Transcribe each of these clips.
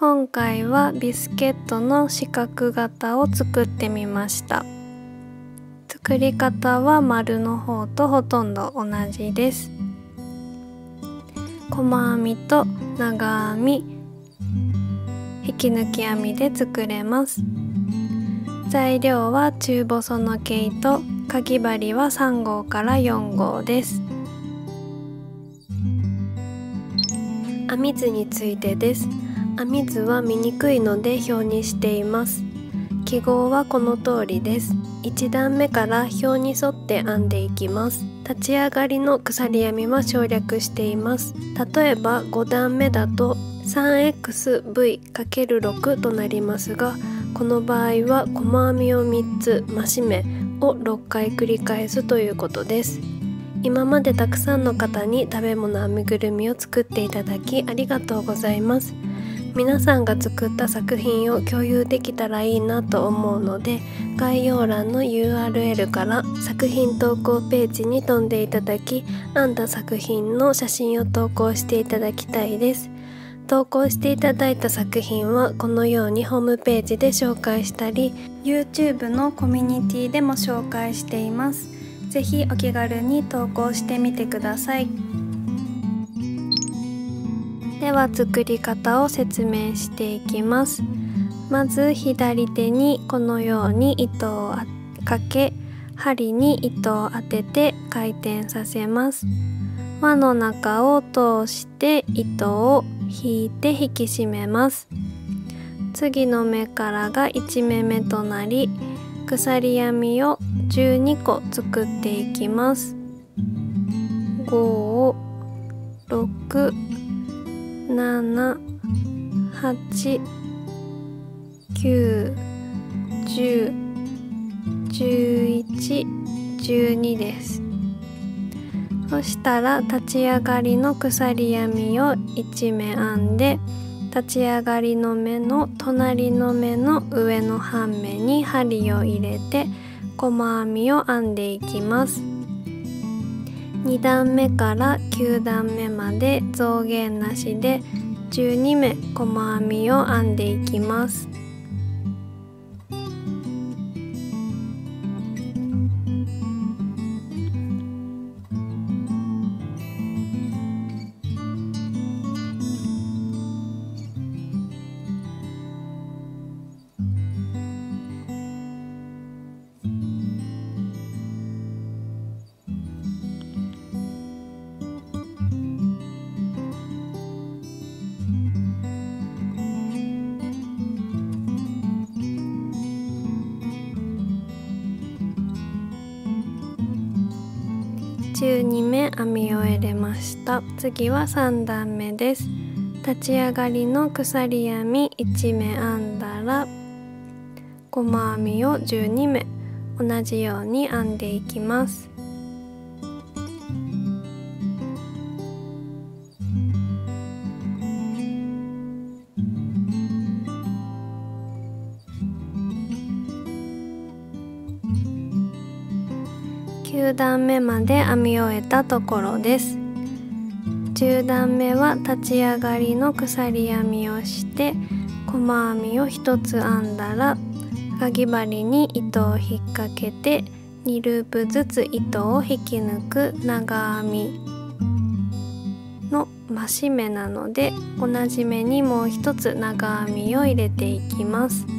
今回はビスケットの四角型を作ってみました。作り方は丸の方とほとんど同じです。細編みと長編み引き抜き編みで作れます。材料は中細の毛糸かぎ針は3号から4号です。編み図についてです。編み図は見にくいので表にしています。記号はこの通りです。1段目から表に沿って編んでいきます。立ち上がりの鎖編みは省略しています。例えば5段目だと 3xv×6 となりますがこの場合は細編みを3つ増し目を6回繰り返すということです。今までたくさんの方に食べ物編みぐるみを作っていただきありがとうございます。皆さんが作った作品を共有できたらいいなと思うので概要欄の URL から作品投稿ページに飛んでいただき編んだ作品の写真を投稿していただきたいです投稿していただいた作品はこのようにホームページで紹介したり YouTube のコミュニティでも紹介しています是非お気軽に投稿してみてください。では作り方を説明していきます。まず左手にこのように糸をかけ針に糸を当てて回転させます。輪の中を通して糸を引いて引き締めます。次の目からが1目目となり鎖編みを12個作っていきます。5 6 7 8 9 10 11 12です。そしたら立ち上がりの鎖編みを1目編んで立ち上がりの目の隣の目の上の半目に針を入れて細編みを編んでいきます。2段目から9段目まで増減なしで12目細編みを編んでいきます。12目編み終えれました。次は3段目です。立ち上がりの鎖編み1目編んだら細編みを12目。同じように編んでいきます。9段目まで編み終えたところです10段目は立ち上がりの鎖編みをして細編みを1つ編んだらかぎ針に糸を引っ掛けて2ループずつ糸を引き抜く長編みの増し目なので同じ目にもう一つ長編みを入れていきます。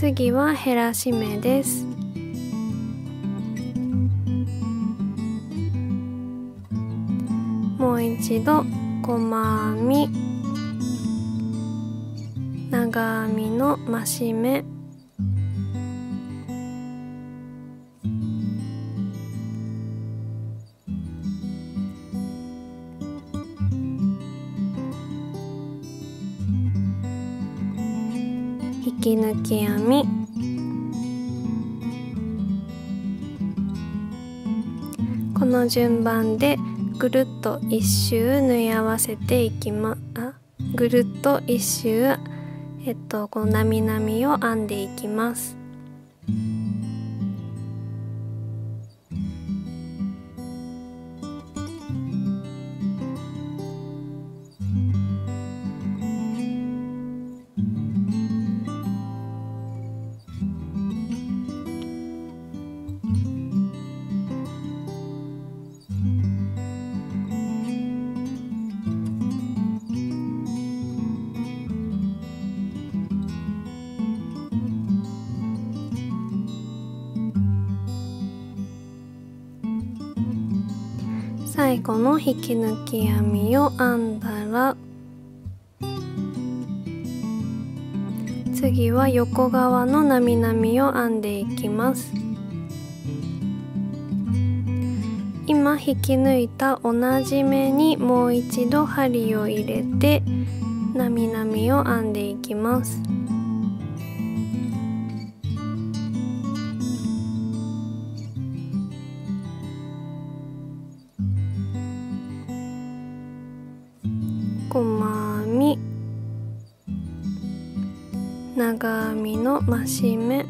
次は減らし目です。もう一度細編み長編みの増し目。き抜き編み。この順番でぐるっと1周縫い合わせていきます。ぐるっと1周えっとこの並々を編んでいきます。最後の引き抜き編みを編んだら次は横側のなみなみを編んでいきます。今引き抜いた同じ目にもう一度針を入れてなみなみを編んでいきます。細編み。長編みの増し目。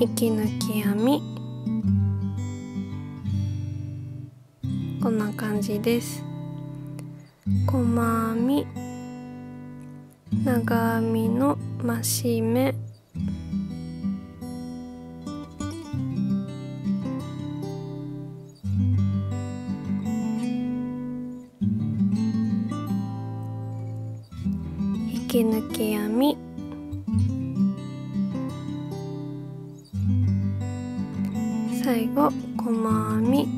引き抜き編み。こんな感じです。細編み。長編みの増し目。引き抜き編み。最後細編み。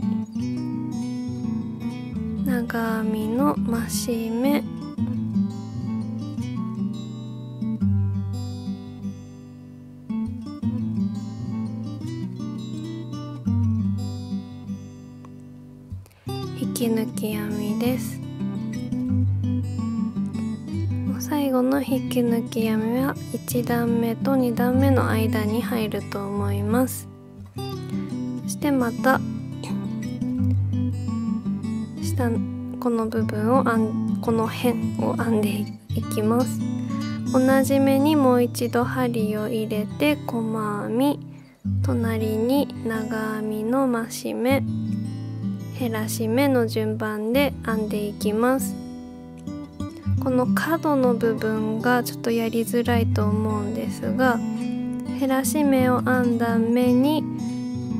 長編みの増し目。最後の引き抜き編みは1段目と2段目の間に入ると思います。そしてまた下この部分を編この辺を編んでいきます。同じ目にもう一度針を入れて細編み隣に長編みの増し目減らし目の順番で編んでいきます。この角の部分がちょっとやりづらいと思うんですが減らし目を編んだ目に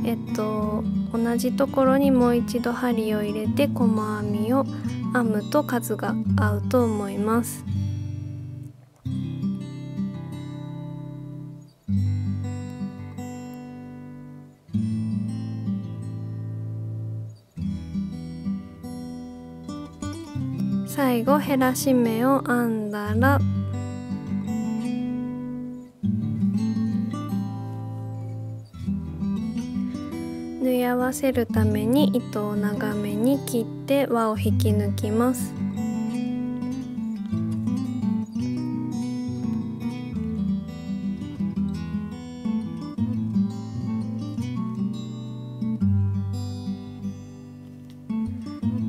えっと同じところにもう一度針を入れて細編みを編むと数が合うと思います。最後減らし目を編んだら。縫い合わせるために糸を長めに切って輪を引き抜きます。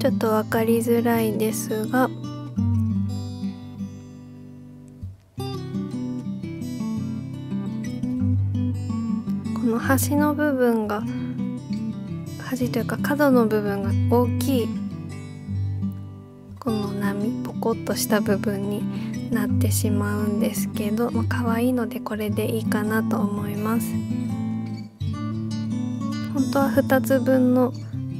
ちょっと分かりづらいですが。この端の部分が端というか角の部分が大きいこの波ポコッとした部分になってしまうんですけど、まあ可愛いのでこれでいいかなと思います。本当は2つ分の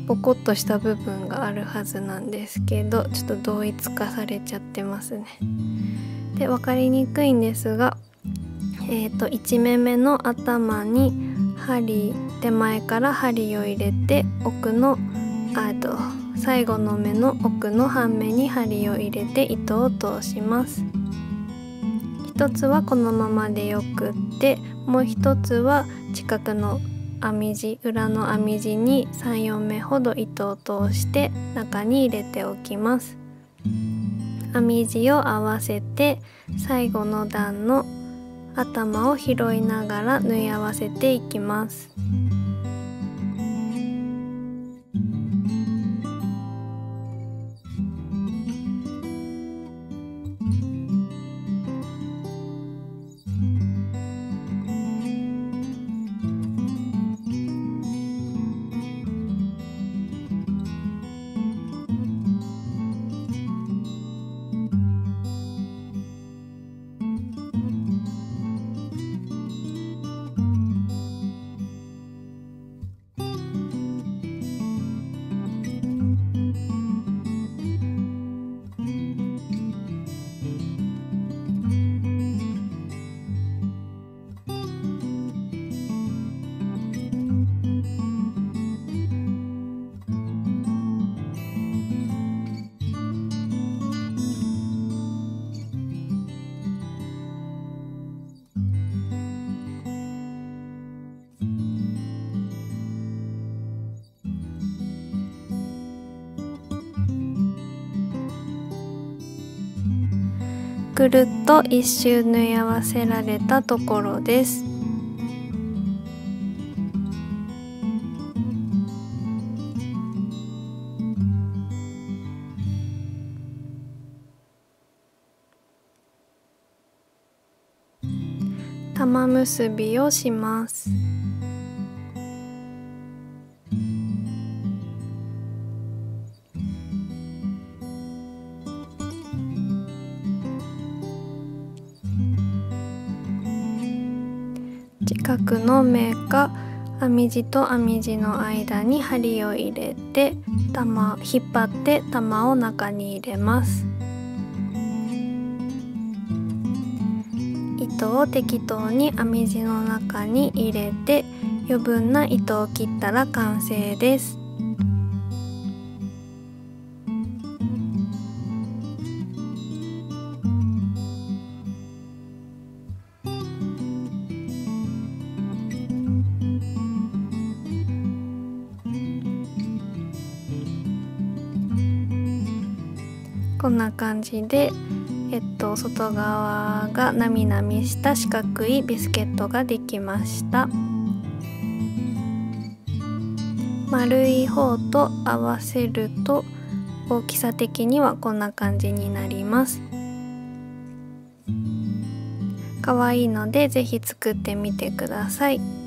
ポコッとした部分があるはずなんですけどちょっと同一化されちゃってますね。で分かりにくいんですがえーと、1目目の頭に針手前から針を入れて奥のあと最後の目の奥の半目に針を入れて糸を通します。一つはこのままでよくってもう一つは近くの編み地裏の編み地に34目ほど糸を通して中に入れておきます。編み地を合わせて最後の段の頭を拾いながら縫い合わせていきます。くるっと一周縫い合わせられたところです。玉結びをします。近くのメーカー編み地と編み地の間に針を入れて玉引っ張って玉を中に入れます。糸を適当に編み地の中に入れて余分な糸を切ったら完成です。こんな感じでえっと外側がなみなみした四角いビスケットができました丸い方と合わせると大きさ的にはこんな感じになります可愛いのでぜひ作ってみてください。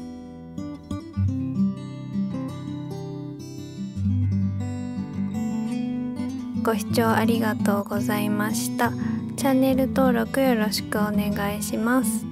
ご視聴ありがとうございました。チャンネル登録よろしくお願いします。